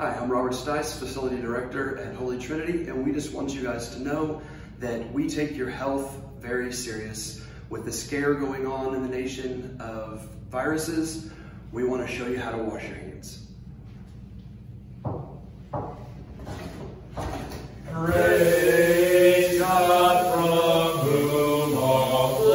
Hi, I'm Robert Stice, Facility Director at Holy Trinity, and we just want you guys to know that we take your health very serious. With the scare going on in the nation of viruses, we want to show you how to wash your hands. Praise God from whom all